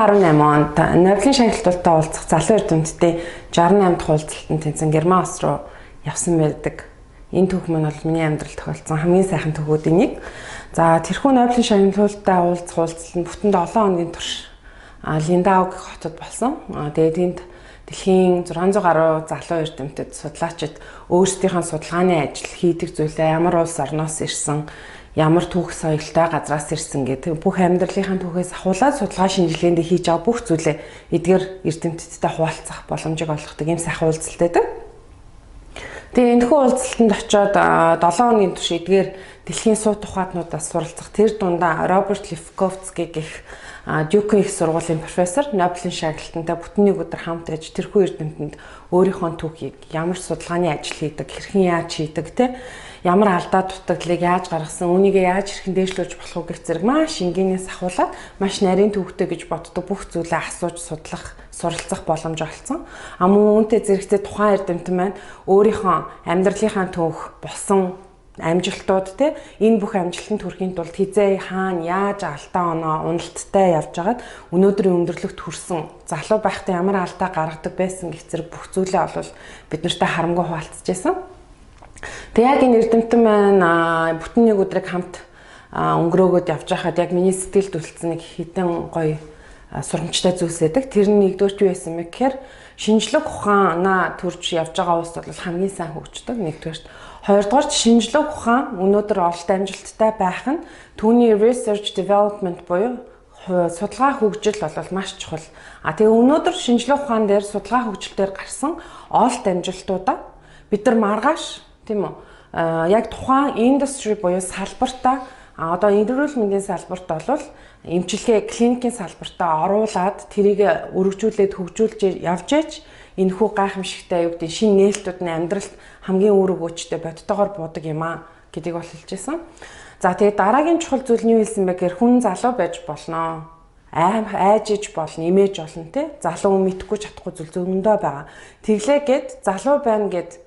2018 онд Нобелийн шагналттай уулзах залуу эрдэмтдийн 68 дахь уулзалтанд тэнцэн Герман улс руу явсан байдаг. Энэ түүх маань бол миний амьдралд тохиолдсон хамгийн сайхан түүхүүдийн нэг. За тэрхүү Нобелийн шагналттай уулзах уулзалт нь бүтэн 7 хоногийн турш Линдауг хотод болсон. Тэгээд тэнд дэлхийн 600 гаруй залуу эрдэмтэд судлаачид өөрсдийнхөө судалгааны ажил хийдэг зүйлээ ямар улс орноос ирсэн ямар түүх соёлтой газраас ирсэн гэдэг бүх амьдралынхаа түүхээс ахуулаад судалгаа шинжилгээнд хийж байгаа бүх зүйлээ эдгээр эрдэмтдтэй хуваалцах боломжийг олгодог юм сайхан уулзалтайдаг. Тэгээ энэхүү уулзалтанд очиод 7 хоногийн турш эдгээр дэлхийн сууд тухайднуудаас суралцах тэр дундаа Роберт Левковцкий гэх Дюкийн их сургуулийн профессор Нобелийн шагналтантай бүтэн нэг өдөр хамт байж тэрхүү эрдэмтэнд өөрийнхөө түүхийг ямар судалгааны ажил хийдэг, хэрхэн яаж хийдэг те ямар алдаа дутагдлыг яаж гаргасан, үүнийг яаж хэрхэн дээшлүүлж болох вэ гэх зэрэг маш энгийнээс ахуулаад маш нарийн төвхтэй гэж боддог бүх зүйлээ асууж судлах суралцах боломж олцсон. А мөн үүнтэй зэрэгтэй тухайн эрдэмтэн маань өөрийнхөө амьдралынхаа түүх болсон амжилтууд те энэ бүх амжилтанд хүрэхийн тулд хизээ хаана яаж алдаа оноо уналттай явж хагаад өнөөдрийн өндөрлөгт хүрсэн залуу байхдаа ямар алдаа гаргадаг байсан гэх зэрэг бүх зүйлээ олвол бид нартай харамгүй хуваалцж байсан. Тэг яг энэ эрдэмтэн маань бүтэн нэг өдрийг хамт өнгөрөөгөөд явж байхад яг миний сэтгэлд үлдсэн нэг хитэн гоё сурамжтай зүйлс байдаг. Тэр нь нэгдүгээр юу байсан бэ гэхээр шинжлэх ухаанаа төрж явж байгаа улс бол хамгийн сайн хөгждөг. Нэгдүгээр Хоёрдугаар шинжлэх ухаан өнөөдөр ололт амжилттай байх нь түүний research development буюу судалгаа хөгжил бол маш чухал. А тэгээ өнөөдөр шинжлэх ухаан дээр судалгаа хөгжилтээр гарсан ололт амжилтуудаа бид нар маргааш тийм үү яг тухайн industry буюу салбартаа одоо эрүүл мэндийн салбарт бол эмчилгээ клиникийн салбартаа оруулаад тэрийг өргөжүүлээд хөгжүүлж явж яж энэхүү гайхамшигтай юу гэдэг шинэ нээлтүүд нь амьдралд хамгийн үр өгөөчтэй бодтойгоор буудаг юм аа гэдгийг бол хэлжсэн. За тэгээд дараагийн чухал зүйл нь юу хэлсэн бэ гэхээр хүн залуу байж болно. Аим айжиж болно, имэж болно те. Залуу мэдхгүй чадахгүй зүйл зөндөө байгаа. Тэглээ гэд залуу байна гэд э,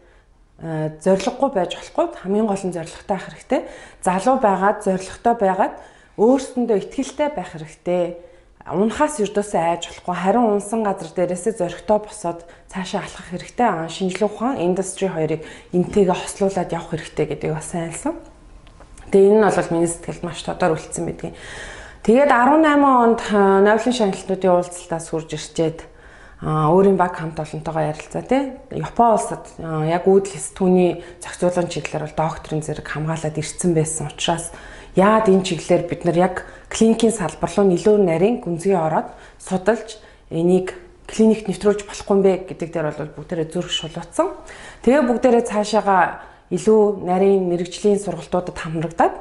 зориггүй байж болохгүй хамгийн гол нь зоригтой байх хэрэгтэй. Залуу байгаад зоригтой байгаад өөрсөндөө ихтгэлтэй байх хэрэгтэй. Унахаас юрдөөсөө айж болохгүй харин унсан газар дээрээсээ зөрөгтэй босоод цаашаа алхах хэрэгтэй. Шинжлэх ухаан индастри хоёрыг энтэйгээ хослуулад явах хэрэгтэй гэдгийг бас айлсан. Тэгээ энэ нь бол миний сэтгэлд маш тодор үлдсэн байдгийн. Тэгээд 18 онд Нобелийн шагналтуудын уулзалтаас хурж ирчээд өөрийн баг хамт олонтойгоо ярилцаа тий. Япон улсад яг үүдлэс түүний зохицуулан чиглэлээр бол докторийн зэрэг хамгаалаад ирсэн байсан учраас яад энэ чиглэлээр бид нар яг клиникийн салбар руу илүү нарийн гүнзгий ороод судалж энийг клиникт нэвтрүүлж болохгүй юм бэ гэдэг дээр бол бүгдээрээ зүрх шулуутсан. Тэгээ бүгдээрээ цаашаага илүү нарийн мэрэгжлийн сургалтуудад хамрагдаад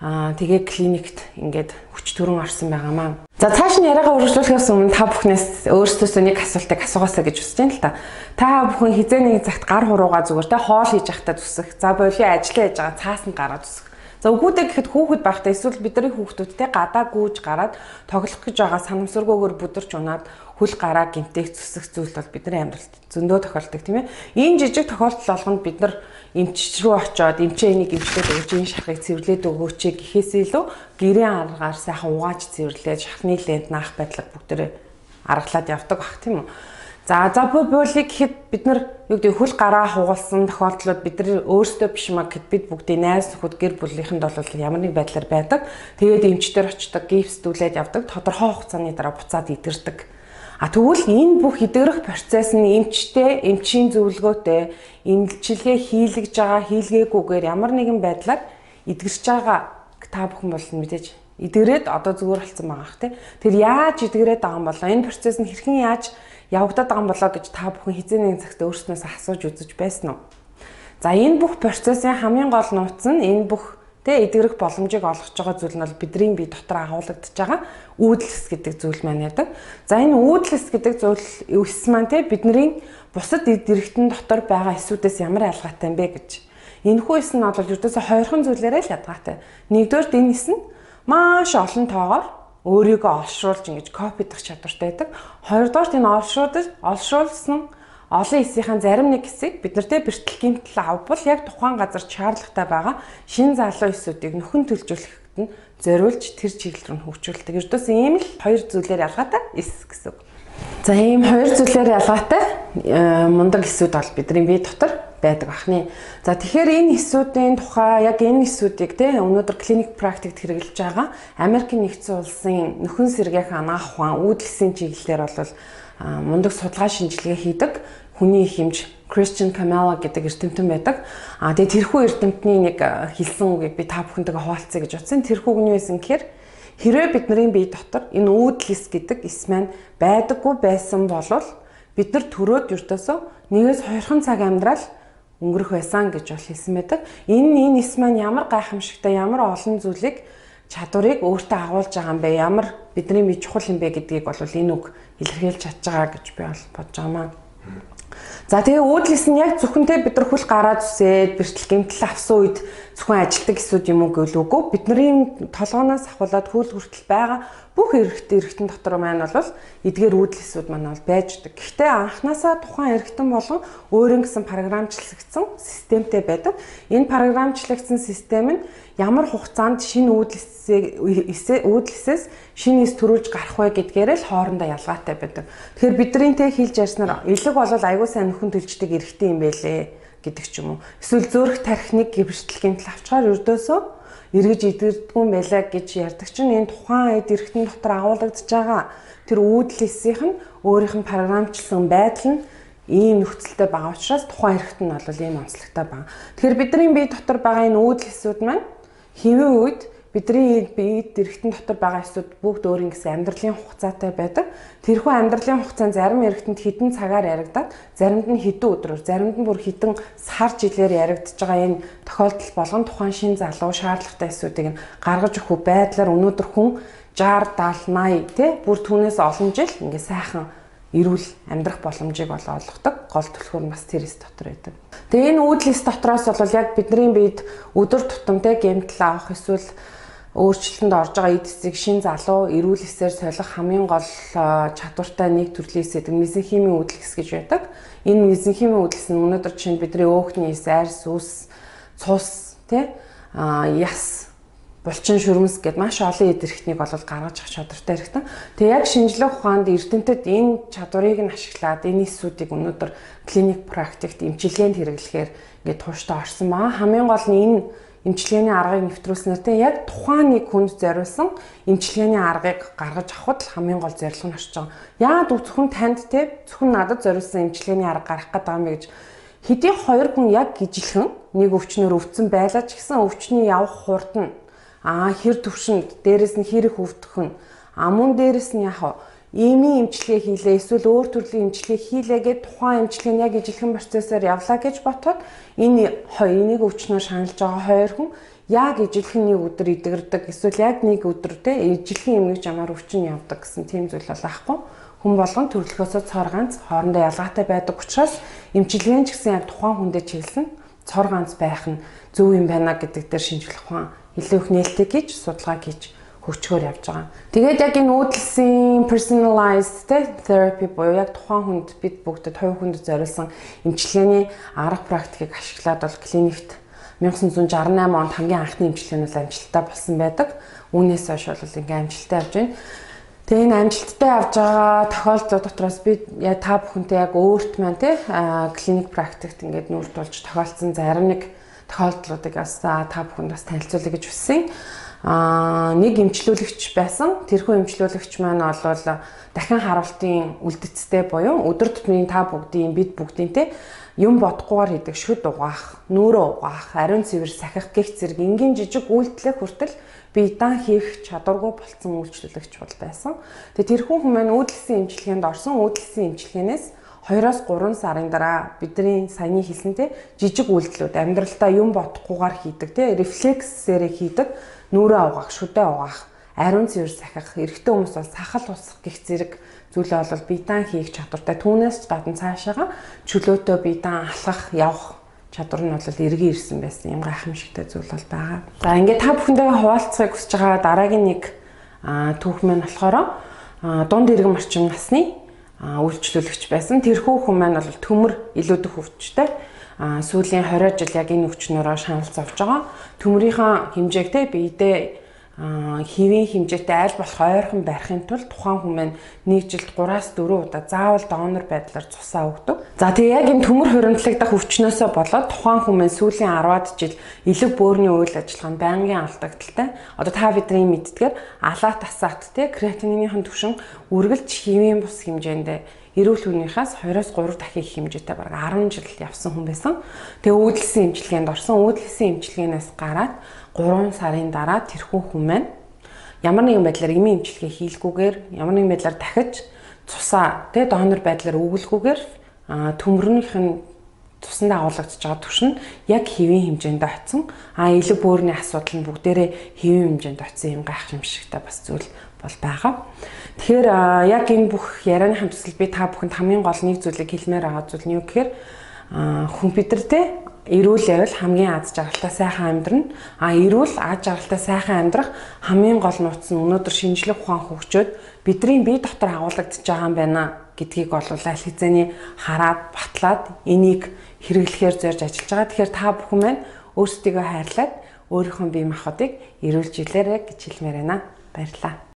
аа тэгээ клиникт ингээд хүч төрөн орсон байгаамаа. За цааш нь яриагаа үргэлжлүүлэхээс өмнө та бүхнээс өөрсдөөсөө нэг асуултыг асуугаасаа гэж хүсэж байна л та. Та бүхэн хизээ нэг цагт гар хуруугаа зүгээр те хоол хийж ахтаа зүсэх. За боли ажиллаа хийж байгаа цаас нь гараад зүсэх За өгүүдээ гэхэд хүүхэд байхдаа эсвэл бидний хүүхдүүдтэй гадаа гүүж гараад тоглох гэж байгаа санамсаргүйгээр бүдэрч унаад хөл гараа гинтэх зүсэх зүйл бол бидний амьдралд зөндөө тохиолдог тийм ээ. Энэ жижиг тохиолдол болгонд бид нар эмч рүү очиод эмчээ энийг эмчлээд өгч энэ шархыг цэвэрлээд өгөөч гэхээс илүү гэрээ аргаар сайхан угааж цэвэрлээд шахны лент наах байдлаар бүгдээрээ аргалаад явдаг бах тийм үү. За за буулийг гэхэд бид нар юу гэдэг хөл гараа хугалсан тохиолдлууд бид нар өөрсдөө биш маа гэхэд бид бүгдийн найз нөхөд гэр бүлийнхэнд бол ямар нэг байдлаар байдаг. Тэгээд эмчтэр очдог, гипсдүүлээд явдаг. Тодорхой хугацааны дараа буцаад идэрдэг. А тэгвэл энэ бүх идэгрэх процесс нь эмчтэй, эмчийн зөвлөгөөтэй, эмчилгээ хийлгэж байгаа, хийлгээгүйгээр ямар нэгэн байдлаар идэгэрч байгаа та бүхэн бол мэдээж идэгрээд одоо зүгээр болсон байгаа хэ. Тэр яаж идэгрээд байгаа юм болоо? Энэ процесс нь хэрхэн яаж явагдаад байгаа юм болоо гэж та бүхэн хизээ нэгэн цагт өөрснөөс асууж үзэж байсан уу? За энэ бүх процессын хамгийн гол нууц нь энэ бүх тэ эдгэрэх боломжийг олгож байгаа зүйл нь бол бидний бие дотор агуулгадж байгаа үүдлэс гэдэг зүйл маань яадаг. За энэ үүдлэс гэдэг зүйл өс маань тэ бидний бусад эдгэрэгтэн дотор байгаа эсүүдээс ямар ялгаатай юм бэ гэж. Энэхүү эс нь бол ердөөсө хоёрхан зүйлээрээ л ядгаатай. Нэгдүгээр энэ эс нь маш олон тоогоор өөрийгөө олшруулж ингэж копидах чадвартай байдаг. Хоёрдугаар энэ олшруулж олшруулсан олон эсийнхэн зарим нэг хэсэг бид нартэй бэртэл гимтэл авбал яг тухайн газар чаарлахтай байгаа шин залуу эсүүдийг нөхөн төлжүүлэхэд нь зориулж тэр чиглэл рүү хөгжүүлдэг. Ердөөс ийм л хоёр зүйлээр ялгаатай эс гэсэн үг. За ийм хоёр зүйлээр ялгаатай э, мундаг эсүүд бол бидний бие дотор байдаг ахны. За тэгэхээр энэ эсүүдийн тухай яг энэ эсүүдийг те өнөөдөр клиник практикт хэрэгжилж байгаа Америкийн нэгдсэн улсын нөхөн сэргээх анаах ухаан үүдэлсийн чиглэлээр бол мундаг судалгаа шинжилгээ хийдэг хүний хэмж Christian Kamala гэдэг эрдэмтэн байдаг. А тэгээ тэрхүү эрдэмтний нэг хэлсэн үгийг би та бүхэнтэйгээ хуваалцъя гэж утсан. Тэрхүү юу байсан гэхээр хэрвээ бидний бие дотор энэ уудлис гэдэг эс маань байдаггүй байсан бол бид нар төрөөд юртосоо нэгээс хоёрхан цаг амьдрал өнгөрөх байсан гэж бол хэлсэн байдаг. Энэ энэ эс маань ямар гайхамшигтай ямар олон зүйлийг чадварыг өөртөө агуулж байгаа юм бэ? Ямар бидний мэд чухал юм бэ гэдгийг бол энэ үг илэрхийлж чадж байгаа гэж би бол бодож байгаа маа. За тэгээ уудлис нь яг зөвхөнтэй бид нар хүл гараад үсээд бэртэл гэмтэл авсан үед зөвхөн ажилтдаг эсүүд юм уу гэвэл үгүй бидний толгооноос ахуулаад хөл хүртэл байгаа бүх эрэгтэй эрэгтэн дотор маань бол эдгээр уудлисүүд маань бол байждаг. Гэхдээ анханасаа тухайн эрэгтэн болон өөрийн гэсэн програмчлагдсан системтэй байдаг. Энэ програмчлагдсан систем нь ямар хугацаанд шинэ уудлисээ уудлисээс шинэ эс төрүүлж гарах вэ гэдгээр л хоорондоо ялгаатай байдаг. Тэгэхээр бидний тэ хэлж ярьснаар элэг бол аягүй сайн нөхөн төлждөг эрэгтэй юм байлээ гэдэг ч юм уу. Эсвэл зөөрөх тархиныг гэрчлэл гэмтэл авчгаар өрдөөсөө эргэж идэгдгүй байлаа гэж ярьдаг чинь энэ тухайн эд эрэгтэн дотор агуулгадж байгаа тэр уудлисийнх нь өөрийнх нь програмчлсан байдал нь ийм нөхцөлтэй байгаа учраас тухайн эрэгтэн нь бол ийм онцлогтой байна. Тэгэхээр бидний бие дотор байгаа энэ уудлисүүд маань хэвэн үед бидний биед эргэтэн дотор байгаа эсүүд бүгд өөр ингэсэн амьдралын хугацаатай байдаг. Тэрхүү амьдралын хугацаанд зарим эргэтэнд хідэн цагаар яригадаад, заримд нь хэдэн өдрөөр, заримд нь бүр хідэн сар жилээр яригдж байгаа энэ тохиолдол болгон тухайн шин залуу шаардлагатай эсүүдийг нь гаргаж өгөх байдлаар өнөөдөр хүн 60, 70, 80 тий бүр түүнээс олон жил ингээ сайхан эрүүл амьдрах боломжийг бол олгодог. Гол түлхүүр нь бас тэр эс дотор байдаг. Тэгээ энэ үүдлэс дотроос бол яг бидний биед өдөр тутамдаа гэмтэл авах эсвэл өөрчлөлтөнд орж байгаа эд эсийг шин залуу эрүүл эсээр солих хамгийн гол чадвартай нэг төрлийн эс гэдэг мезенхимийн үүдлэс гэж байдаг. Энэ мезенхимийн үүдлэс нь өнөөдөр чинь бидний өөхний эс, арьс, үс, цус, тэ а яс булчин шүрмэс гэд маш олон эд эрхтнийг бол гаргаж авах чадвартай эрхтэн. Тэгээ яг шинжлэх ухаанд эрдэмтэд энэ чадварыг нь ашиглаад энэ эсүүдийг өнөөдөр клиник практикт эмчилгээнд хэрэглэхээр ингээд тууштай орсон баа. Хамгийн гол нь энэ эмчилгээний аргыг нэвтрүүлснээр те яг тухайн нэг хүнд зориулсан эмчилгээний аргыг гаргаж авахд л хамгийн гол зорилго нь орж байгаа. Яагаад зөвхөн танд те зөвхөн надад зориулсан эмчилгээний арга гарах гэдэг юм бэ гэж хэдий хоёр хүн яг гижилхэн нэг өвчнөр өвдсөн байлаа ч гэсэн өвчний явах хурд нь аа хэр төвшөнд дээрэс нь хэрэг хөвдөх нь амун дээрэс нь яг иймийн эмчилгээ хийлээ эсвэл өөр төрлийн эмчилгээ хийлээгээд тухайн эмчилгээ нь яг ижилхэн процессор явлаа гэж ботоод энэ хоёрыг өвчнөөр шаналж байгаа хоёр хүн яг ижилхэн нэг өдөр идэгэрдэг эсвэл яг нэг өдөр те ижилхэн эмгэж амаар өвчин явдаг гэсэн тийм зүйл бол ахгүй хүн болгон төрөлхөөсөө цор ганц хоорондоо ялгаатай байдаг учраас эмчилгээ нь ч гэсэн яг тухайн хүндээ чиглэн цор ганц байх нь зөв юм байна гэдэг дээр шинжлэх ухаан илүү их нээлттэй гэж судалгаа хийж хөгчгөр явж байгаа. Тэгээд яг энэ үүдэлсийн personalized therapy буюу яг тухайн хүнд бид бүгдэд хувь хүнд зориулсан эмчилгээний арга практикийг ашиглаад бол клиникт 1968 онд хамгийн анхны эмчилгээ нь амжилттай болсон байдаг. Үүнээс хойш бол ингээм амжилттай явж байна. Тэгээ энэ амжилттай явж байгаа тохиолдлууд дотроос би яг та бүхэнтэй яг өөрт маань тий клиник практикт ингээд нүүр тулж тохиолдсон зарим нэг тохиолдлуудыг бас та бүхэнд бас танилцуулъя гэж хүссэн. Аа нэг эмчлүүлэгч байсан. Тэрхүү эмчлүүлэгч маань олвол дахин харуултын үлдэцтэй буюу өдөр тутмын та бүгдийн бид бүгдийн те юм бодохгүйгээр хийдэг шүд угаах, нүүрөө угаах, ариун цэвэр сахих гих зэрэг энгийн жижиг үйлдэлээ хүртэл биедан хийх чадваргүй болцсон үйлчлүүлэгч бол байсан. Тэгээ тэрхүү хүмүүс маань үүдэлсэн эмчилгээнд орсон үүдэлсэн эмчилгээнээс 2-оос 3 сарын дараа бидний саяны хэлсэнтэй жижиг үйлдэлүүд амьдралдаа юм бодохгүйгээр хийдэг тий рефлексээр хийдэг нүрээ угаах, шүдээ угаах, ариун цэвэр сахих, эрэгтэй хүмүүс бол сахал усах гих зэрэг зүйлээ бол биедан хийх чадвартай. Түүнээс гадна цаашаага чөлөөтөө биедан алхах, явах чадвар нь бол эргэн ирсэн байсан юм гайхамшигтай зүйл бол байгаа. За ингээд та бүхэндээ хуваалцахыг хүсэж байгаа дараагийн нэг түүх маань болохоор дунд иргэн орчим насны үйлчлүүлэгч байсан. Тэрхүү хүн маань бол төмөр илүүдэх өвчтэй. А сүүлийн 20 жил яг энэ өвчнөрөө шаналж авч байгаа. Төмрийнхаа хэмжээгтэй биедээ хэвийн хэмжээтэй аль болох ойрхон барихын тулд тухайн хүмүүс нэг жилд 3-аас 4 удаа заавал донор байдлаар цусаа өгдөг. За тэгээ яг энэ төмөр хуримтлагдах өвчнөөсөө болоод тухайн хүмүүс сүүлийн 10-аад жил элэг бөөрийн үйл ажиллагаа нь байнгын алдагдaltaй. Одоо та бидний мэддгээр алаа тасаат те креатининийхэн түвшин үргэлж хэвийн бус хэмжээндээ эрүүл хүнийхээс 2-оос 3 дахин их хэмжээтэй бараг 10 жил явсан хүн байсан. Тэгээ үүдэлсэн эмчилгээнд орсон. Үүдэлсэн эмчилгээнээс гараад 3 сарын дараа тэрхүү хүн маань ямар нэгэн байдлаар эмийн эмчилгээ хийлгүүгээр ямар нэгэн байдлаар дахиж цусаа тэ донор байдлаар өгүүлгүүгээр төмөрнийх нь тусан дагуулгадж байгаа түвшин яг хэвийн хэмжээнд очсон. А илүү бөөрийн асуудал нь бүгдээрээ хэвийн хэмжээнд очсон юм гайх юм шигтэй бас зүйл бол байгаа. Тэгэхээр яг энэ бүх ярианы хамтсал би та бүхэнд хамгийн гол нэг зүйлийг хэлмээр байгаа зүйл нь юу гэхээр компьютер те эрүүл байвал хамгийн аз жаргалтай сайхан амьдрна. А эрүүл аз жаргалтай сайхан амьдрах хамгийн гол нууц нь өнөөдөр шинжлэх ухаан хөгжөөд бидний бие дотор агуулгадж байгаа юм байна гэдгийг бол аль хэзээний хараад батлаад энийг хэрэглэхээр зорж ажиллаж байгаа. Тэгэхээр та бүхэн маань өөрсдийгөө хайрлаад өөрийнхөө бие махбодыг эрүүлж илээрэй гэж хэлмээр байна. Баярлалаа.